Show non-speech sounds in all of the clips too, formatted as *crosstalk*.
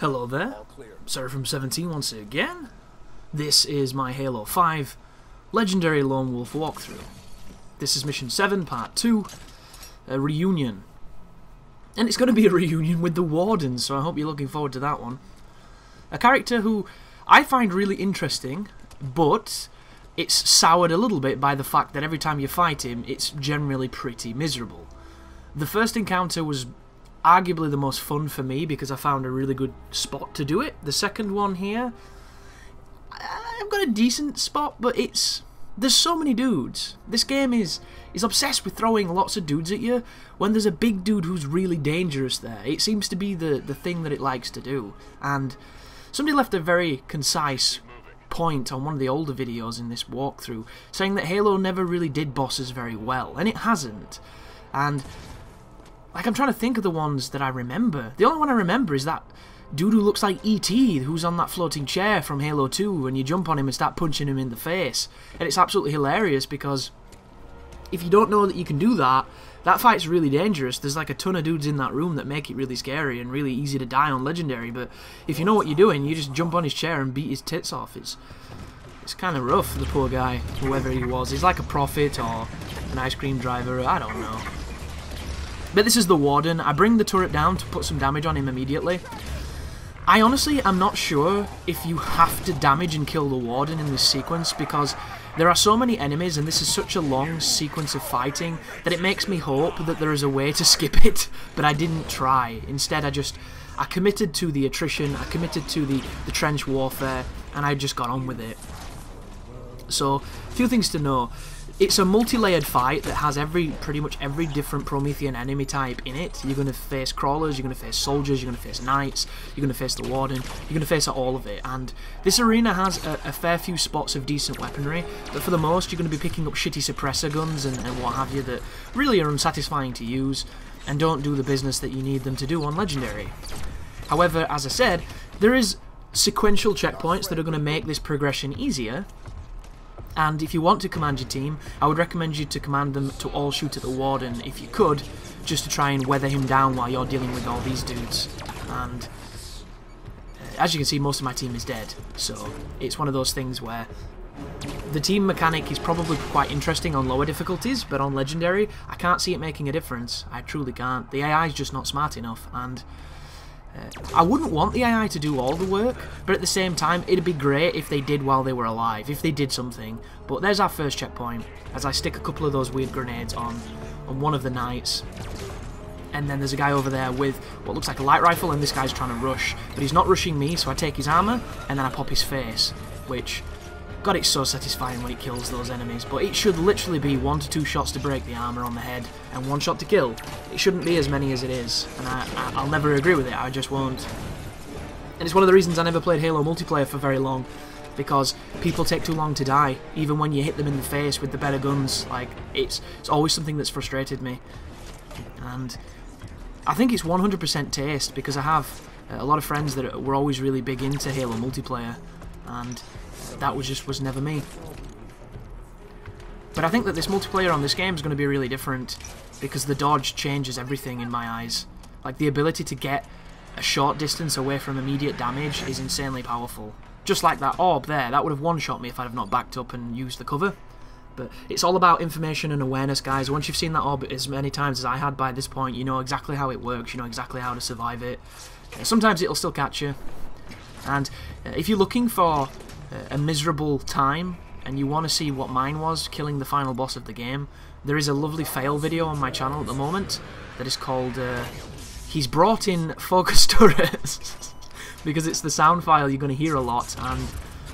Hello there, Seraphim 17 once again. This is my Halo 5 Legendary Lone Wolf walkthrough. This is Mission 7, Part 2, a reunion. And it's going to be a reunion with the Warden, so I hope you're looking forward to that one. A character who I find really interesting, but it's soured a little bit by the fact that every time you fight him, it's generally pretty miserable. The first encounter was arguably the most fun for me because I found a really good spot to do it. The second one here, I've got a decent spot, but it's there's so many dudes. This game is is obsessed with throwing lots of dudes at you when there's a big dude who's really dangerous there. It seems to be the the thing that it likes to do. And somebody left a very concise point on one of the older videos in this walkthrough saying that Halo never really did bosses very well, and it hasn't. And like, I'm trying to think of the ones that I remember. The only one I remember is that who looks like E.T., who's on that floating chair from Halo 2, and you jump on him and start punching him in the face. And it's absolutely hilarious because if you don't know that you can do that, that fight's really dangerous. There's like a ton of dudes in that room that make it really scary and really easy to die on Legendary, but if you know what you're doing, you just jump on his chair and beat his tits off. It's, it's kind of rough, for the poor guy, whoever he was. He's like a prophet or an ice cream driver, I don't know. But this is the Warden. I bring the turret down to put some damage on him immediately. I honestly am not sure if you have to damage and kill the Warden in this sequence because there are so many enemies and this is such a long sequence of fighting that it makes me hope that there is a way to *laughs* skip it, but I didn't try. Instead I just, I committed to the attrition, I committed to the, the trench warfare, and I just got on with it. So, a few things to know it's a multi-layered fight that has every pretty much every different Promethean enemy type in it. You're going to face crawlers, you're going to face soldiers, you're going to face knights, you're going to face the warden, you're going to face all of it. And this arena has a, a, fair few spots of decent weaponry, but for the most you're going to be picking up shitty suppressor guns and, and what have you that really are unsatisfying to use and don't do the business that you need them to do on Legendary. However, as I said, there is sequential checkpoints that are going to make this progression easier and if you want to command your team, I would recommend you to command them to all shoot at the Warden if you could, just to try and weather him down while you're dealing with all these dudes. And uh, as you can see, most of my team is dead, so it's one of those things where the team mechanic is probably quite interesting on lower difficulties, but on Legendary, I can't see it making a difference. I truly can't. The AI is just not smart enough, and I wouldn't want the AI to do all the work, but at the same time, it'd be great if they did while they were alive, if they did something. But there's our first checkpoint, as I stick a couple of those weird grenades on, on one of the knights. And then there's a guy over there with what looks like a light rifle, and this guy's trying to rush. But he's not rushing me, so I take his armor, and then I pop his face, which God, it's so satisfying when it kills those enemies, but it should literally be one to two shots to break the armour on the head, and one shot to kill. It shouldn't be as many as it is, and I, I, I'll never agree with it, I just won't. And it's one of the reasons I never played Halo multiplayer for very long, because people take too long to die, even when you hit them in the face with the better guns. Like, it's, it's always something that's frustrated me. And I think it's 100% taste, because I have a lot of friends that were always really big into Halo multiplayer, and that was just was never me. But I think that this multiplayer on this game is going to be really different because the dodge changes everything in my eyes. Like the ability to get a short distance away from immediate damage is insanely powerful. Just like that orb there, that would have one-shot me if I'd have not backed up and used the cover. But it's all about information and awareness, guys. Once you've seen that orb as many times as I had by this point, you know exactly how it works, you know exactly how to survive it. Sometimes it'll still catch you. And uh, if you're looking for a miserable time and you want to see what mine was killing the final boss of the game, there is a lovely fail video on my channel at the moment that is called uh, He's Brought in Focus *laughs* Turrets because it's the sound file you're going to hear a lot and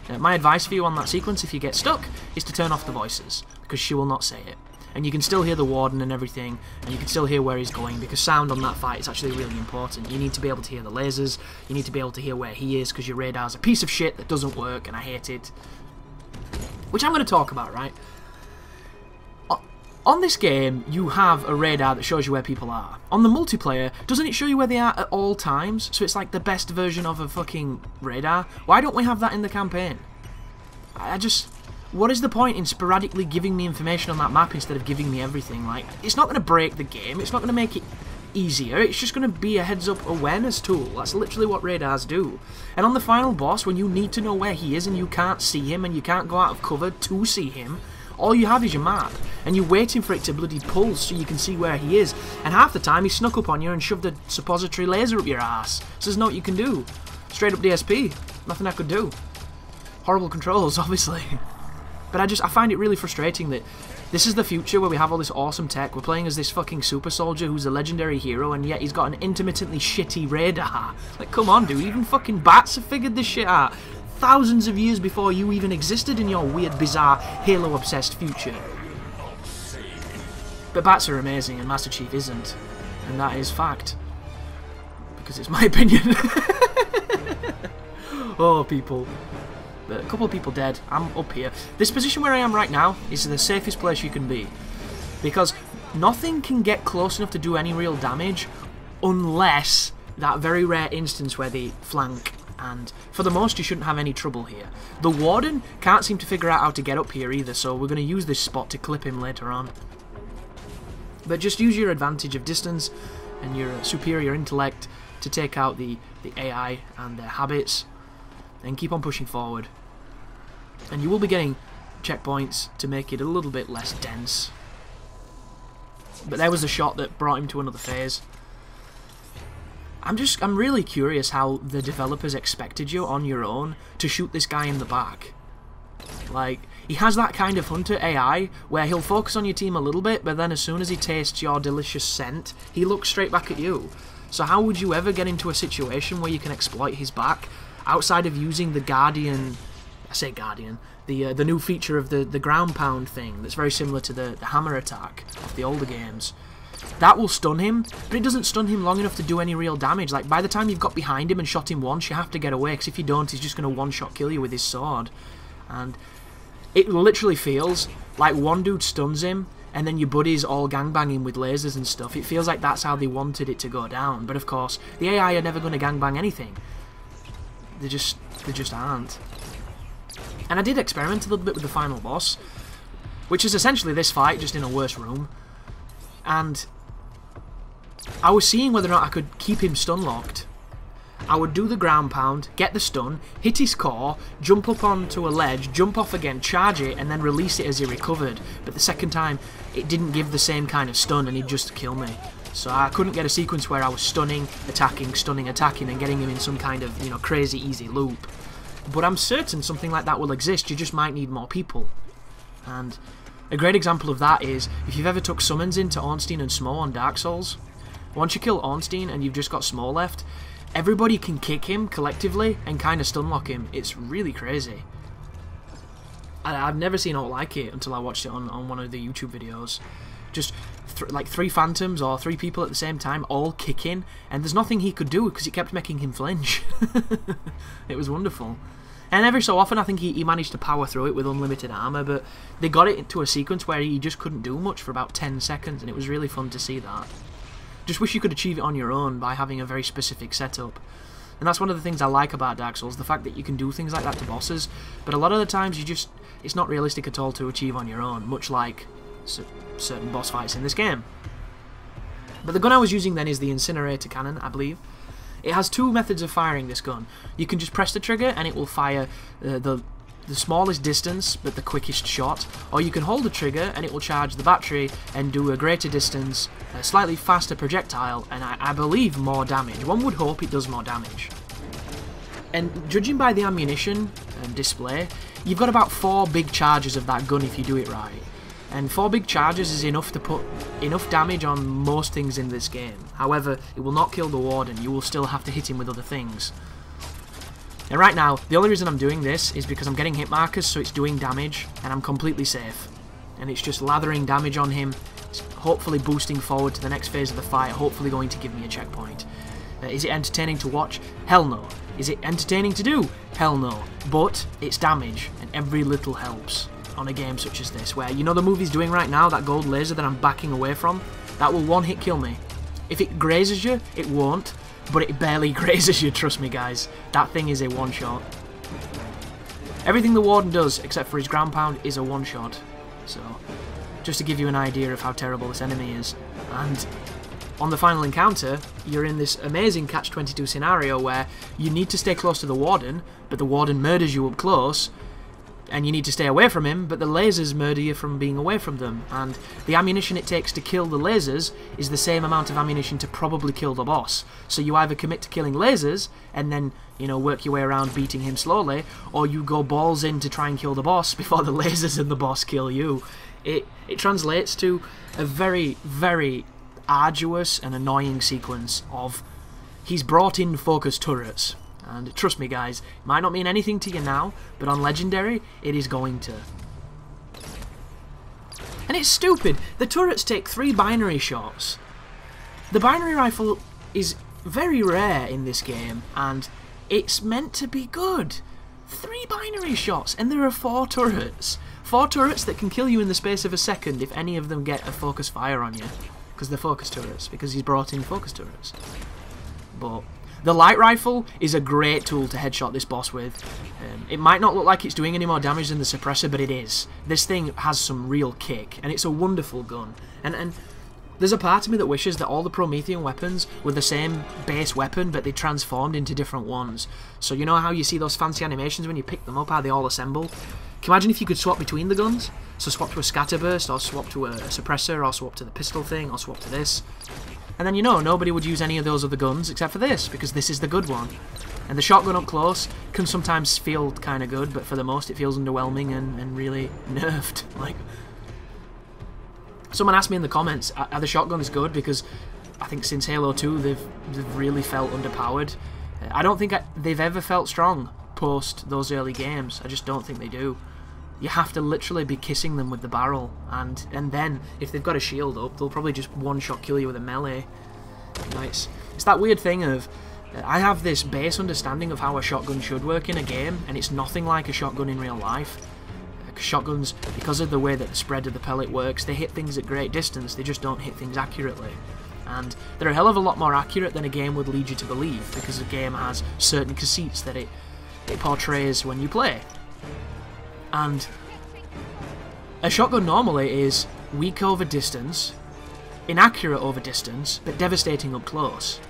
uh, my advice for you on that sequence if you get stuck is to turn off the voices because she will not say it and you can still hear the warden and everything, and you can still hear where he's going, because sound on that fight is actually really important. You need to be able to hear the lasers, you need to be able to hear where he is, because your radar's a piece of shit that doesn't work, and I hate it. Which I'm going to talk about, right? on this game, you have a radar that shows you where people are. On the multiplayer, doesn't it show you where they are at all times? So it's like the best version of a fucking radar? Why don't we have that in the campaign? I just... What is the point in sporadically giving me information on that map instead of giving me everything? Like, it's not going to break the game, it's not going to make it easier, it's just going to be a heads-up awareness tool. That's literally what radars do. And on the final boss, when you need to know where he is and you can't see him and you can't go out of cover to see him, all you have is your map, and you're waiting for it to bloody pulse so you can see where he is. And half the time he snuck up on you and shoved a suppository laser up your ass. So there's no what you can do. Straight up DSP. Nothing I could do. Horrible controls, *laughs* obviously. But I just, I find it really frustrating that this is the future where we have all this awesome tech. We're playing as this fucking super soldier who's a legendary hero, and yet he's got an intermittently shitty radar. *laughs* Like, come on, dude. Even fucking bats have figured this shit out. Thousands of years before you even existed in your weird, bizarre, Halo-obsessed future. But bats are amazing, and Master Chief isn't. And that is fact. Because it's my *laughs* opinion. *laughs* oh, people but a couple of people dead. I'm up here. This position where I am right now is the safest place you can be. Because nothing can get close enough to do any real damage unless that very rare instance where they flank and for the most you shouldn't have any trouble here. The Warden can't seem to figure out how to get up here either, so we're going to use this spot to clip him later on. But just use your advantage of distance and your superior intellect to take out the, the AI and their habits and keep on pushing forward. And you will be getting checkpoints to make it a little bit less dense. But there was a shot that brought him to another phase. I'm just, I'm really curious how the developers expected you on your own to shoot this guy in the back. Like, he has that kind of hunter AI where he'll focus on your team a little bit, but then as soon as he tastes your delicious scent, he looks straight back at you. So how would you ever get into a situation where you can exploit his back outside of using the Guardian, I say Guardian, the uh, the new feature of the the ground pound thing that's very similar to the the hammer attack of the older games. That will stun him, but it doesn't stun him long enough to do any real damage. Like, by the time you've got behind him and shot him once, you have to get away, because if you don't, he's just going to one-shot kill you with his sword. And it literally feels like one dude stuns him, and then your buddies all gangbang him with lasers and stuff. It feels like that's how they wanted it to go down. But of course, the AI are never going to gangbang anything. They just, they just aren't. And I did experiment a little bit with the final boss, which is essentially this fight, just in a worse room. And I was seeing whether or not I could keep him stun locked. I would do the ground pound, get the stun, hit his core, jump up onto a ledge, jump off again, charge it, and then release it as he recovered. But the second time, it didn't give the same kind of stun and he'd just kill me. So I couldn't get a sequence where I was stunning, attacking, stunning, attacking, and getting him in some kind of, you know, crazy easy loop. But I'm certain something like that will exist, you just might need more people. And a great example of that is, if you've ever took summons into Ornstein and Smough on Dark Souls, once you kill Ornstein and you've just got Smough left, everybody can kick him collectively and kind of stunlock him. It's really crazy. I, have never seen it like it until I watched it on, on one of the YouTube videos just th like three phantoms or three people at the same time all kicking and there's nothing he could do because it kept making him flinch. *laughs* It was wonderful. And every so often I think he, he managed to power through it with unlimited armor but they got it into a sequence where he just couldn't do much for about 10 seconds and it was really fun to see that. Just wish you could achieve it on your own by having a very specific setup. And that's one of the things I like about Dark Souls, the fact that you can do things like that to bosses, but a lot of the times you just, it's not realistic at all to achieve on your own, much like certain boss fights in this game. But the gun I was using then is the incinerator cannon, I believe. It has two methods of firing this gun. You can just press the trigger and it will fire uh, the the smallest distance but the quickest shot, or you can hold the trigger and it will charge the battery and do a greater distance, a slightly faster projectile, and I, I believe more damage. One would hope it does more damage. And judging by the ammunition and display, you've got about four big charges of that gun if you do it right. And four big charges is enough to put enough damage on most things in this game. However, it will not kill the Warden, you will still have to hit him with other things. And right now, the only reason I'm doing this is because I'm getting hit markers, so it's doing damage, and I'm completely safe. And it's just lathering damage on him, it's hopefully boosting forward to the next phase of the fight, hopefully going to give me a checkpoint. Uh, is it entertaining to watch? Hell no. Is it entertaining to do? Hell no. But it's damage, and every little helps. On a game such as this, where, you know the movie's doing right now, that gold laser that I'm backing away from? That will one-hit kill me. If it grazes you, it won't, but it barely *laughs* grazes you, trust me guys. That thing is a one-shot. Everything the Warden does, except for his ground pound, is a one-shot. So, just to give you an idea of how terrible this enemy is. And on the final encounter, you're in this amazing catch-22 scenario where you need to stay close to the Warden, but the Warden murders you up close, and you need to stay away from him, but the lasers murder you from being away from them. And the ammunition it takes to kill the lasers is the same amount of ammunition to probably kill the boss. So you either commit to killing lasers and then, you know, work your way around beating him slowly, or you go balls in to try and kill the boss *laughs* before the lasers and the boss kill you. It it translates to a very, very arduous and annoying sequence of he's brought in focus turrets and trust me, guys, it might not mean anything to you now, but on Legendary, it is going to. And it's stupid. The turrets take three binary shots. The binary rifle is very rare in this game, and it's meant to be good. Three binary shots, and there are four turrets. Four turrets that can kill you in the space of a second if any of them get a focus fire on you. Because they're focus turrets, because he's brought in focus turrets. But the light rifle is a great tool to headshot this boss with. Um, it might not look like it's doing any more damage than the suppressor, but it is. This thing has some real kick, and it's a wonderful gun. And and there's a part of me that wishes that all the Promethean weapons were the same base weapon, but they transformed into different ones. So you know how you see those fancy animations when you pick them up, how they all assemble? Can you imagine if you could swap between the guns? So swap to a scatterburst, or swap to a suppressor, or swap to the pistol thing, or swap to this. And then you know, nobody would use any of those other guns except for this, because this is the good one. And the shotgun up close can sometimes feel kind of good, but for the most it feels underwhelming and, and really nerfed. *laughs* Like, Someone asked me in the comments, are the shotguns good? Because I think since Halo 2 they've, they've really felt underpowered. I don't think I, they've ever felt strong post those early games. I just don't think they do. You have to literally be kissing them with the barrel, and and then if they've got a shield up, they'll probably just one-shot kill you with a melee. Nice. It's that weird thing of uh, I have this base understanding of how a shotgun should work in a game, and it's nothing like a shotgun in real life. Uh, shotguns, because of the way that the spread of the pellet works, they hit things at great distance, they just don't hit things accurately. And they're a hell of a lot more accurate than a game would lead you to believe, because a game has certain conceits that it, it portrays when you play. And a shotgun normally is weak over distance, inaccurate over distance, but devastating up close.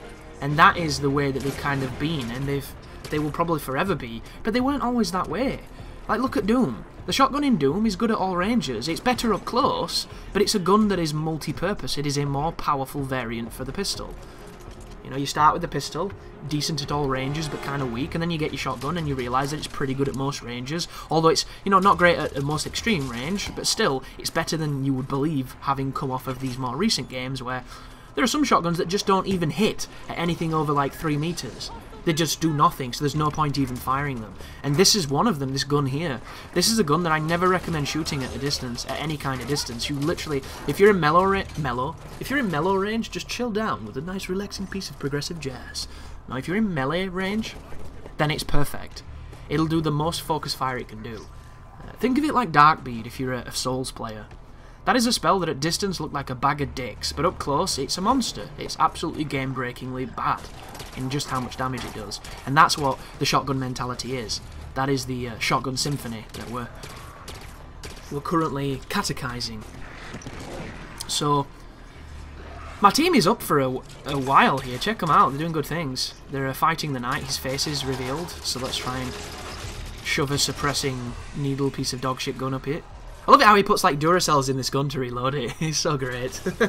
And that is the way that they've kind of been, and they've they will probably forever be, but they weren't always that way. Like, look at Doom. The shotgun in Doom is good at all ranges. It's better up close, but it's a gun that is multi-purpose. It is a more powerful variant for the pistol. You know, you start with the pistol, decent at all ranges but kind of weak, and then you get your shotgun and you realise that it's pretty good at most ranges, although it's, you know, not great at, at most extreme range, but still, it's better than you would believe having come off of these more recent games where there are some shotguns that just don't even hit at anything over like 3 metres. They just do nothing, so there's no point even firing them. And this is one of them, this gun here. This is a gun that I never recommend shooting at a distance, at any kind of distance. You literally, if you're in mellow, mellow, if you're in mellow range, just chill down with a nice relaxing piece of progressive jazz. Now, if you're in melee range, then it's perfect. It'll do the most focus fire it can do. Uh, think of it like Dark Bead if you're a, a Souls player. That is a spell that at distance looked like a bag of dicks, but up close it's a monster. It's absolutely game-breakingly bad in just how much damage it does. And that's what the shotgun mentality is. That is the uh, shotgun symphony that we're, we're currently catechizing. So, my team is up for a, a while here. Check them out. They're doing good things. They're uh, fighting the knight. His face is revealed. So let's try and shove a suppressing needle piece of dog shit gun up it. I love it how he puts like Duracells in this gun to reload it. He's so great. *laughs*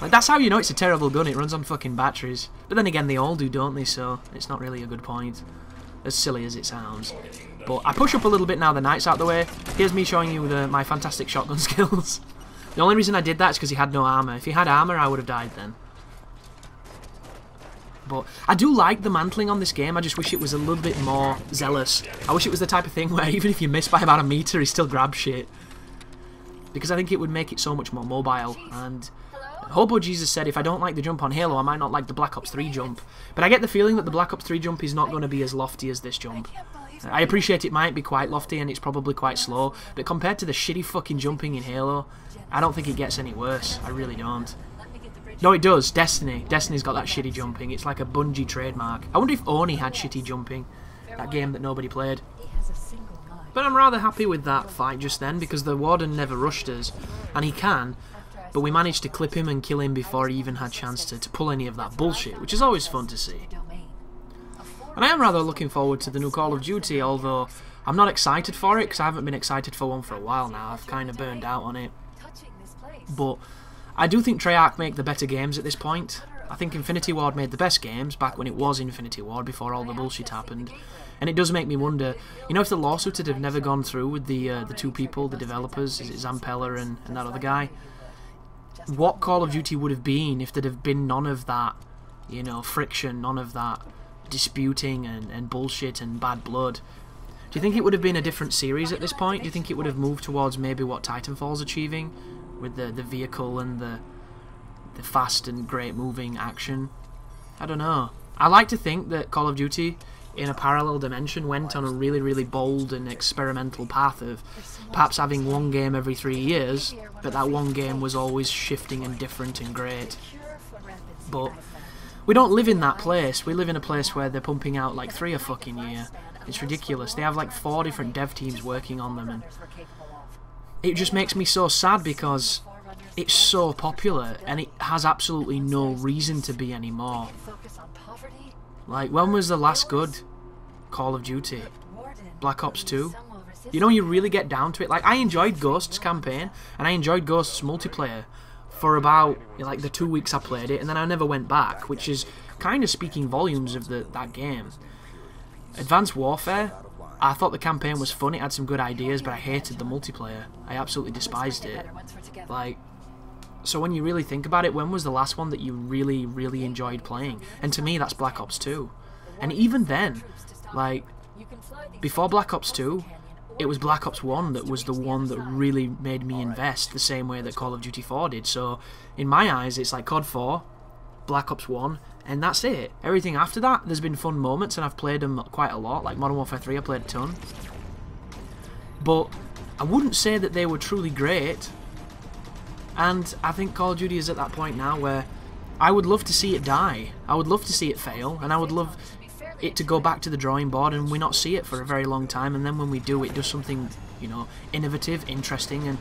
like that's how you know it's a terrible gun. It runs on fucking batteries. But then again, they all do, don't they? So it's not really a good point. As silly as it sounds. But I push up a little bit now the knight's out the way. Here's me showing you the, my fantastic shotgun *laughs* skills. the only reason I did that is because he had no armor. If he had armor, I would have died then. But I do like the mantling on this game. I just wish it was a little bit more zealous. I wish it was the type of thing *laughs* where even if you miss by about a meter, he still grabs shit. Because I think it would make it so much more mobile. And Hobo Jesus said if I don't like the jump on Halo, I might not like the Black Ops 3 jump. But I get the feeling that the Black Ops 3 jump is not going to be as lofty as this jump. I appreciate it might be quite lofty and it's probably quite slow, but compared to the shitty fucking jumping in Halo, I don't think it gets any worse. I really don't. No, it does. Destiny. Destiny's got that shitty jumping. It's like a Bungie trademark. I wonder if Oni had shitty jumping. That game that nobody played. But I'm rather happy with that fight just then because the Warden never rushed us. And he can, but we managed to clip him and kill him before he even had chance to, to pull any of that bullshit, which is always fun to see. And I am rather looking forward to the new Call of Duty, although I'm not excited for it because I haven't been excited for one for a while now. I've kind of burned out on it. But I do think Treyarch make the better games at this point. I think Infinity Ward made the best games back when it was Infinity Ward before all the bullshit happened. And it does make me wonder, you know, if the lawsuit had have never gone through with the uh, the two people, the developers, is it Zampella and, and that other guy, what Call of Duty would have been if there'd have been none of that, you know, friction, none of that disputing and, and bullshit and bad blood. Do you think it would have been a different series at this point? Do you think it would have moved towards maybe what Titanfall's achieving with the the vehicle and the the fast and great moving action? I don't know. I like to think that Call of Duty in a parallel dimension went on a really really bold and experimental path of perhaps having one game every three years but that one game was always shifting and different and great but we don't live in that place. We live in a place where they're pumping out like three a fucking year. It's ridiculous. They have like four different dev teams working on them, and it just makes me so sad because it's so popular and it has absolutely no reason to be anymore. Like, when was the last good Call of Duty? Black Ops 2? You know, you really get down to it. Like, I enjoyed Ghosts campaign, and I enjoyed Ghosts multiplayer, for about like the two weeks I played it, and then I never went back, which is kind of speaking volumes of the that game. Advanced Warfare, I thought the campaign was fun, it had some good ideas, but I hated the multiplayer. I absolutely despised it. Like, so when you really think about it, when was the last one that you really, really enjoyed playing? And to me, that's Black Ops 2. And even then, like, before Black Ops 2, it was Black Ops 1 that was the one that really made me invest the same way that Call of Duty 4 did. So, in my eyes, it's like COD 4, Black Ops 1, and that's it. Everything after that, there's been fun moments, and I've played them quite a lot. Like Modern Warfare 3, I played a ton. But I wouldn't say that they were truly great. And I think Call of Duty is at that point now where I would love to see it die. I would love to see it fail, and I would love it to go back to the drawing board and we not see it for a very long time and then when we do it does something you know innovative interesting and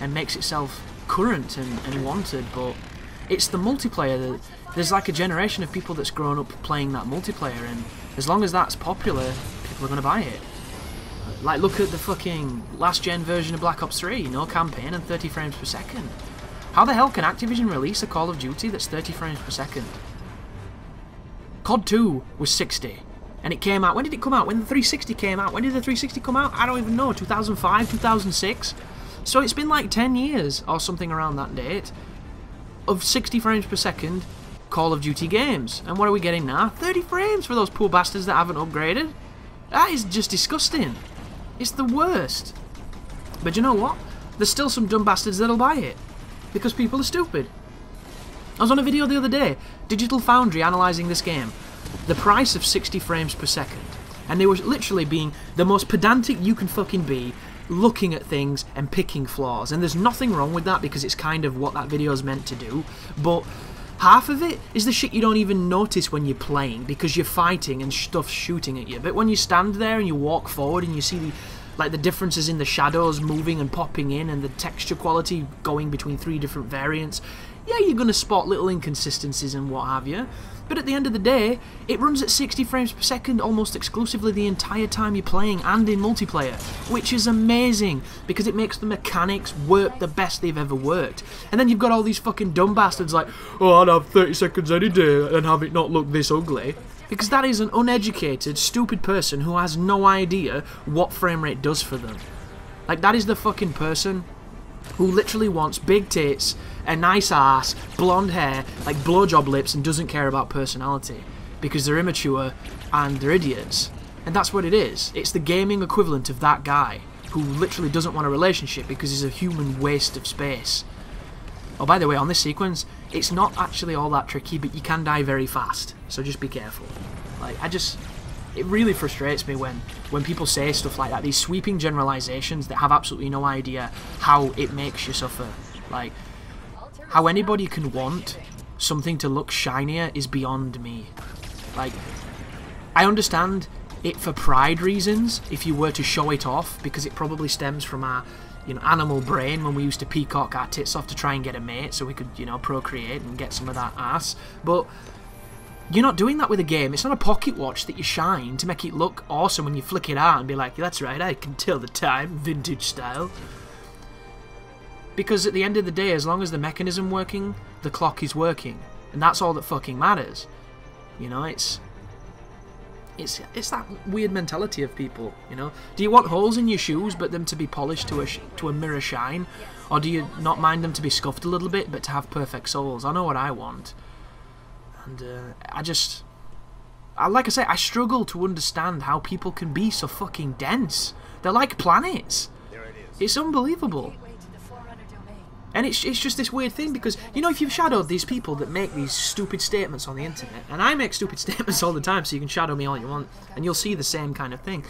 and makes itself current and, and wanted but it's the multiplayer that there's like a generation of people that's grown up playing that multiplayer and as long as that's popular people are going to buy it like look at the fucking last gen version of Black Ops 3 no campaign and 30 frames per second how the hell can Activision release a Call of Duty that's 30 frames per second COD 2 was 60. And it came out, when did it come out? When the 360 came out? When did the 360 come out? I don't even know, 2005, 2006? So it's been like 10 years, or something around that date, of 60 frames per second Call of Duty games. And what are we getting now? 30 frames for those poor bastards that haven't upgraded? That is just disgusting. It's the worst. But you know what? There's still some dumb bastards that'll buy it. Because people are stupid. I was on a video the other day, Digital Foundry analysing this game. The price of 60 frames per second. And they were literally being the most pedantic you can fucking be, looking at things and picking flaws. And there's nothing wrong with that because it's kind of what that video is meant to do. But half of it is the shit you don't even notice when you're playing because you're fighting and stuff shooting at you. But when you stand there and you walk forward and you see the like the differences in the shadows moving and popping in and the texture quality going between three different variants yeah, you're going to spot little inconsistencies and what have you. But at the end of the day, it runs at 60 frames per second almost exclusively the entire time you're playing and in multiplayer, which is amazing because it makes the mechanics work the best they've ever worked. And then you've got all these fucking dumb bastards like, oh, I'd have 30 seconds any day and have it not look this ugly. Because that is an uneducated, stupid person who has no idea what frame rate does for them. Like, that is the fucking person who literally wants big tits, a nice ass, blonde hair, like blowjob lips, and doesn't care about personality because they're immature and they're idiots. And that's what it is. It's the gaming equivalent of that guy who literally doesn't want a relationship because he's a human waste of space. Oh, by the way, on this sequence, it's not actually all that tricky, but you can die very fast, so just be careful. Like, I just... it really frustrates me when when people say stuff like that. These sweeping generalizations that have absolutely no idea how it makes you suffer. Like how anybody can want something to look shinier is beyond me. Like I understand it for pride reasons if you were to show it off because it probably stems from our you know animal brain when we used to peacock our tits off to try and get a mate so we could you know procreate and get some of that ass but you're not doing that with a game. It's not a pocket watch that you shine to make it look awesome when you flick it out and be like that's right I can tell the time *laughs* vintage style. Because at the end of the day as long as the mechanism working the clock is working. And that's all that fucking matters. You know it's it's it's that weird mentality of people, you know. Do you want holes in your shoes, but them to be polished to a to a mirror shine, or do you not mind them to be scuffed a little bit, but to have perfect soles? I know what I want, and uh, I just, I, like I say, I struggle to understand how people can be so fucking dense. They're like planets. It's unbelievable. And it's, it's just this weird thing because, you know, if you've shadowed these people that make these stupid statements on the internet, and I make stupid *laughs* statements all the time, so you can shadow me all you want, and you'll see the same kind of thing.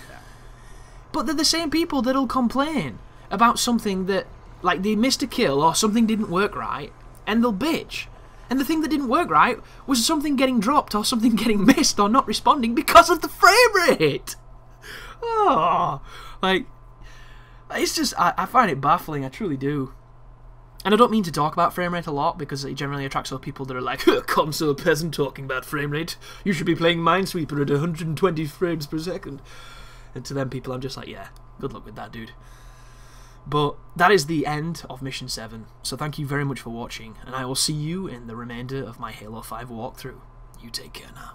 But they're the same people that'll complain about something that, like, they missed a kill or something didn't work right, and they'll bitch. And the thing that didn't work right was something getting dropped or something *laughs* getting missed or not responding because of the frame rate. Oh, like, it's just, I, I find it baffling, I truly do. And I don't mean to talk about frame rate a lot because it generally attracts other people that are like, *laughs* console peasant talking about frame rate. You should be playing Minesweeper at 120 frames per second. And to them people, I'm just like, yeah, good luck with that, dude. But that is the end of Mission 7. So thank you very much for watching, and I will see you in the remainder of my Halo 5 walkthrough. You take care now.